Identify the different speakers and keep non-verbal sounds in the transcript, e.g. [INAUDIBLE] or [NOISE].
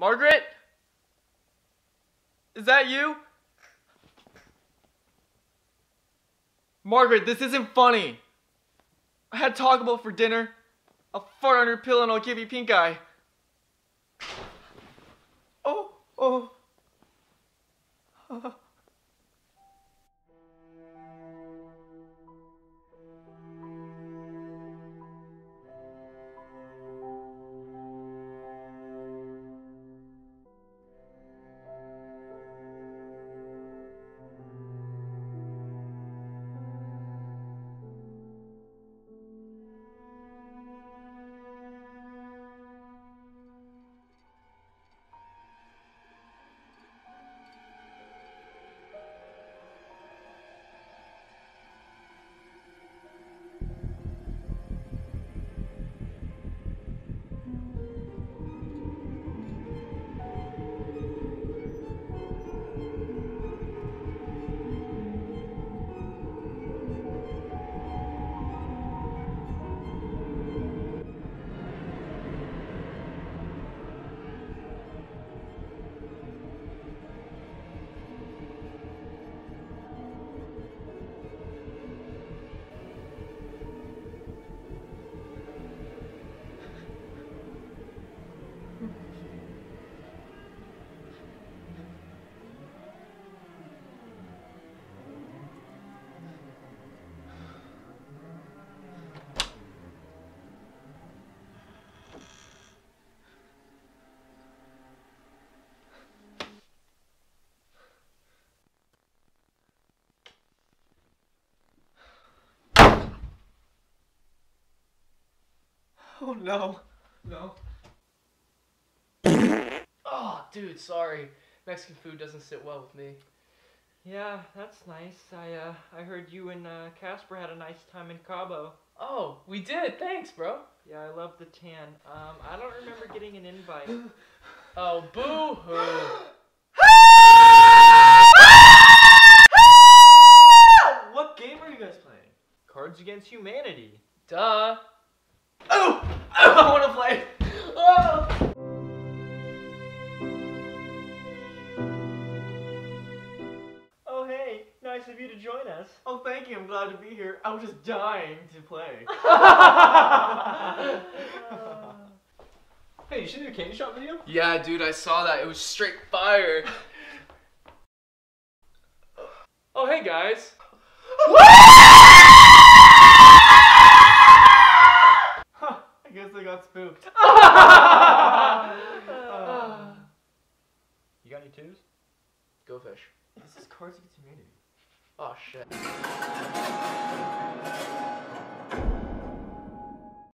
Speaker 1: Margaret? Is that you? Margaret, this isn't funny. I had Taco for dinner. I'll fart on your pillow and I'll give you pink eye. Oh, oh. [LAUGHS] Oh no. No. [COUGHS]
Speaker 2: Oh, dude, sorry. Mexican food doesn't sit well with me.
Speaker 3: Yeah, that's nice. I uh, I heard you and uh, Casper had a nice time in Cabo.
Speaker 2: Oh, we did. Thanks, bro.
Speaker 3: Yeah, I love the tan. Um, I don't remember getting an invite. [GASPS]
Speaker 2: Oh, boo hoo. [GASPS]
Speaker 3: what game are you guys playing? Cards Against Humanity.
Speaker 2: Duh.
Speaker 1: Oh, oh! I want to play. Oh!
Speaker 3: Oh hey, nice of you to join us.
Speaker 1: Oh, thank you. I'm glad to be here. I was just dying to play. [LAUGHS]
Speaker 4: Hey, you should do a candy shop video?
Speaker 2: Yeah, dude, I saw that. It was straight fire. [LAUGHS] Oh, hey, guys. [LAUGHS] Go fish.
Speaker 1: This is Cards Against Humanity.
Speaker 2: Oh shit.